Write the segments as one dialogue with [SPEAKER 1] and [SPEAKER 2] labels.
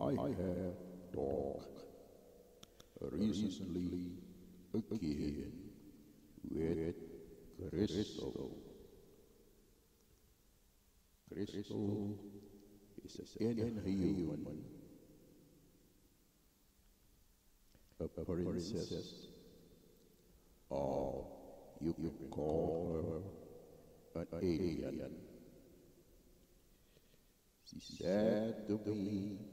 [SPEAKER 1] I have talked recently again with Crystal. Crystal is an inhuman, a princess, or you can call her an alien. She said to me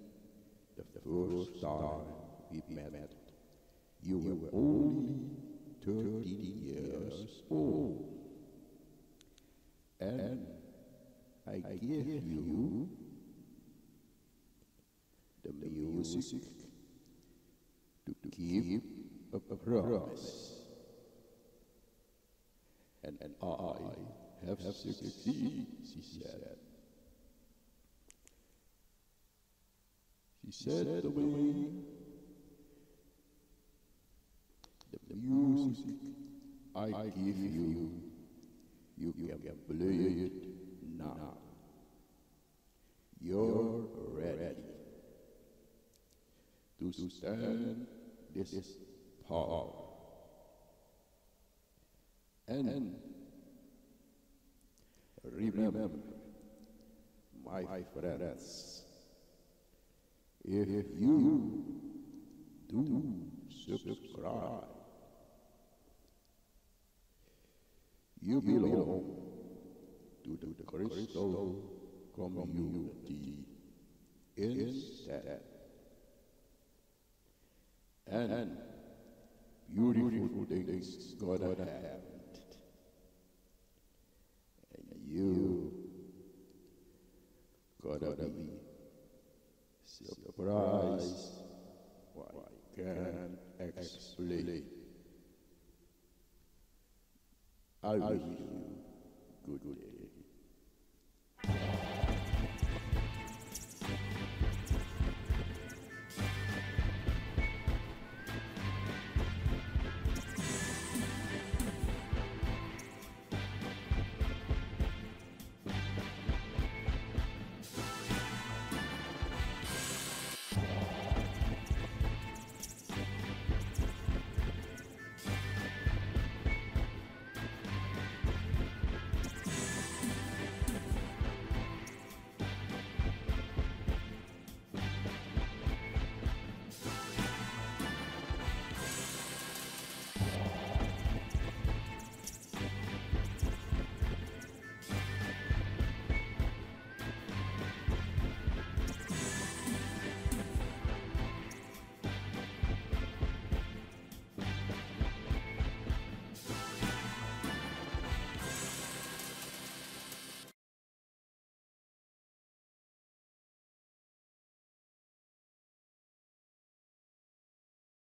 [SPEAKER 1] the first time we met, you were only 13 years old. And I give you the music to keep a promise. And, and I have succeeded, she said. She said to me, the music I give you, you can play it now. You're ready to stand this is power. And remember, my friends, if you do subscribe, you belong to the crystal community instead. And beautiful things gonna happen. And you gonna be surprised why I can't explain. I day.